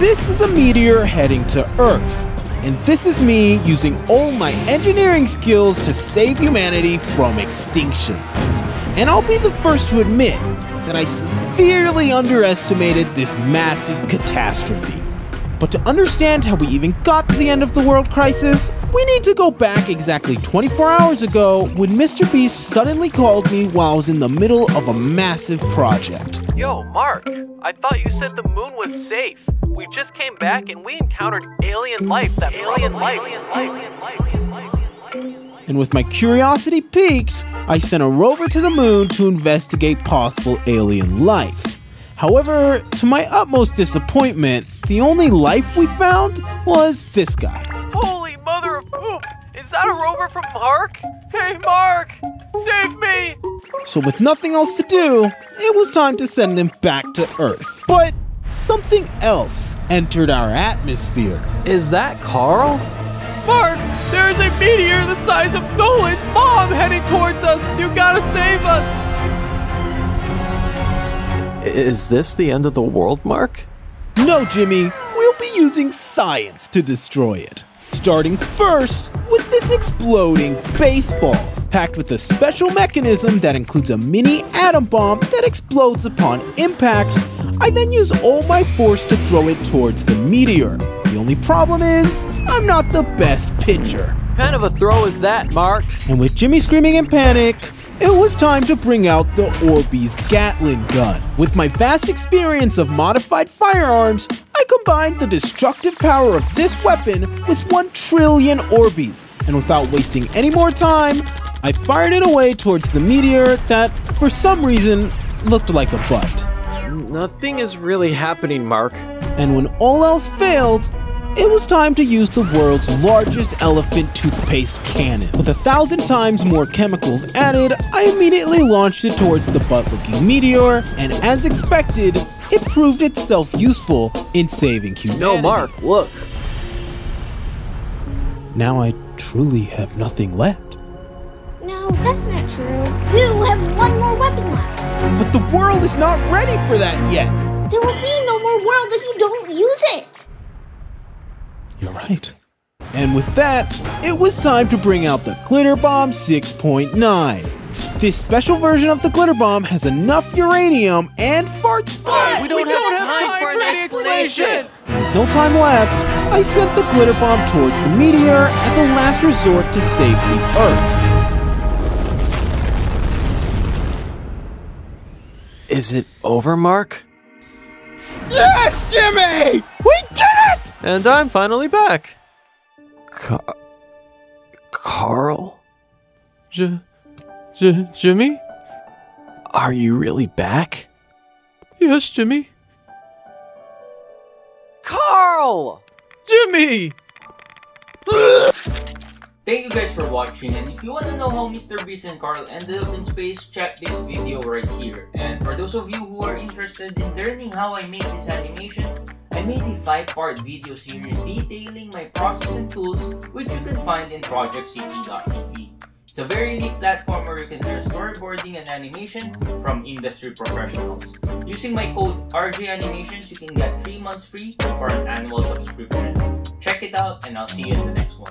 This is a meteor heading to Earth. And this is me using all my engineering skills to save humanity from extinction. And I'll be the first to admit that I severely underestimated this massive catastrophe. But to understand how we even got to the end of the world crisis, we need to go back exactly 24 hours ago when Mr. Beast suddenly called me while I was in the middle of a massive project. Yo, Mark, I thought you said the moon was safe. We just came back and we encountered alien life. That alien life. Alien life. And with my curiosity piqued, I sent a rover to the moon to investigate possible alien life. However, to my utmost disappointment, the only life we found was this guy. Holy mother of poop! Is that a rover from Mark? Hey, Mark! Save me! So, with nothing else to do, it was time to send him back to Earth. But something else entered our atmosphere. Is that Karl? Mark, there's a meteor the size of Nolan's mom heading towards us. You gotta save us. Is this the end of the world, Mark? No, Jimmy, we'll be using science to destroy it. Starting first with this exploding baseball, packed with a special mechanism that includes a mini atom bomb that explodes upon impact. I then use all my force to throw it towards the meteor. The only problem is, I'm not the best pitcher. kind of a throw is that, Mark? And with Jimmy screaming in panic, it was time to bring out the Orbeez Gatling gun. With my vast experience of modified firearms, I combined the destructive power of this weapon with 1 trillion Orbeez, and without wasting any more time, I fired it away towards the meteor that, for some reason, looked like a butt. Nothing is really happening, Mark. And when all else failed, it was time to use the world's largest elephant toothpaste cannon. With a thousand times more chemicals added, I immediately launched it towards the butt-looking meteor, and as expected, it proved itself useful in saving humanity. No, Mark, look. Now I truly have nothing left. No, that's not true. World is not ready for that yet. There will be no more world if you don't use it. You're right. And with that, it was time to bring out the Glitter Bomb 6.9. This special version of the Glitter Bomb has enough uranium and farts. we don't, have, time, for an explanation. With no time left, I sent the Glitter Bomb towards the meteor as a last resort to save the Earth. Is it over, Mark? Yes, Jimmy! We did it! And I'm finally back. Ca- Karl? J- J- Jimmy? Are you really back? Yes, Jimmy. Karl! Jimmy! Thank you guys for watching and if you want to know how Mr. Beast and Karl ended up in space, check this video right here. And for those of you who are interested in learning how I make these animations, I made a 5-part video series detailing my process and tools which you can find in projectcity.tv. It's a very neat platform where you can learn storyboarding and animation from industry professionals. Using my code RJ Animations, you can get 3 months free for an annual subscription. Check it out and I'll see you in the next one.